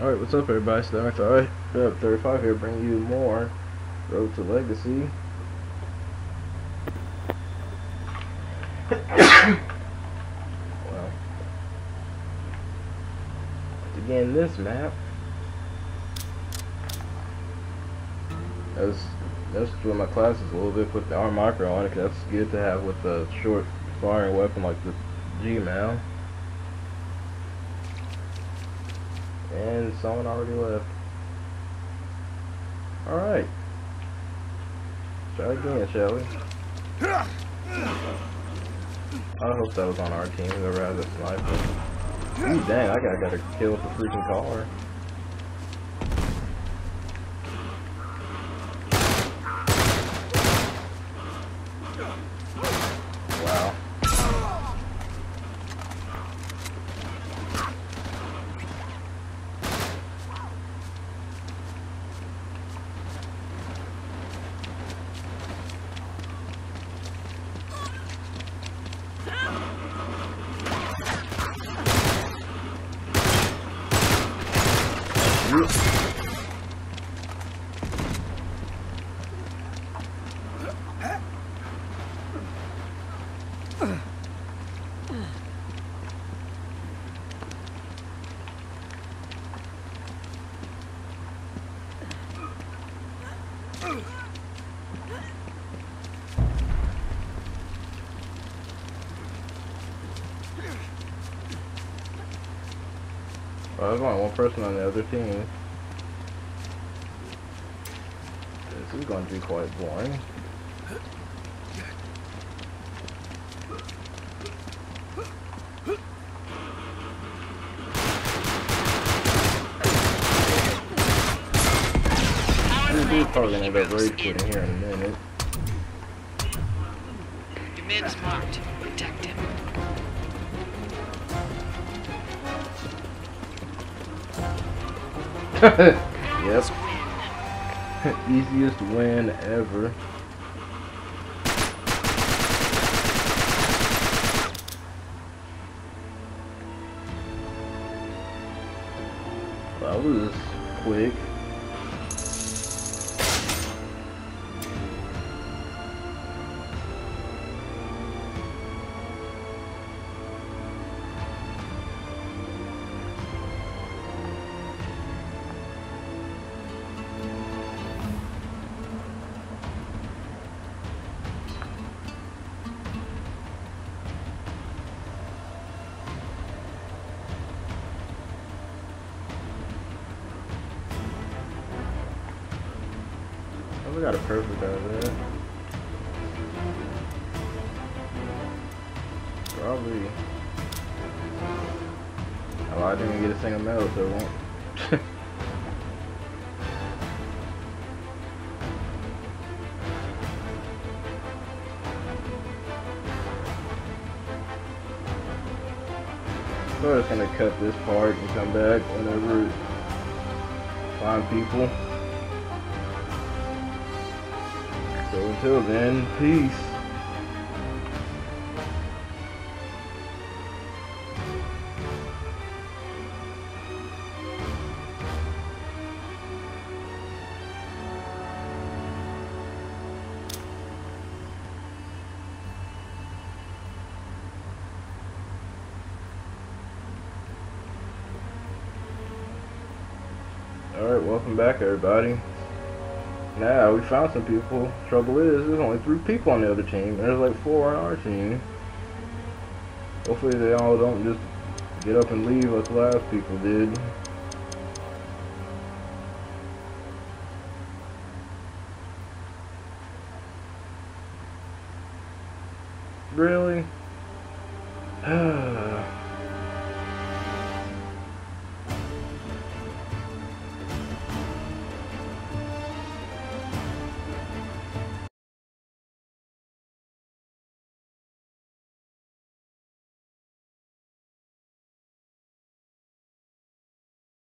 Alright, what's up everybody? Stomach Alright, up 35 here, bringing you more Road to Legacy. well, again, this map, as that's with my classes a little bit, put the arm micro on it, cause that's good to have with a short firing weapon like the G-Mal. And someone already left. Alright. Try again, shall we? I hope that was on our team, whoever had the sniper. Ooh, dang, I got, got to kill the freaking car. Ugh! Well, there's only one person on the other team. This is going to be quite boring. He's probably gonna end up rage quitting here in a minute. Your man's marked. Protect him. Yep. Easiest win ever. That was quick. We got a perfect out of there. Probably. Oh, I didn't get a single medal, so it won't. So I'm just gonna cut this part and come back whenever find people. Until then, peace. Alright, welcome back everybody. Now we found some people. Trouble is, there's only three people on the other team. and There's like four on our team. Hopefully they all don't just get up and leave like the last people did. Really?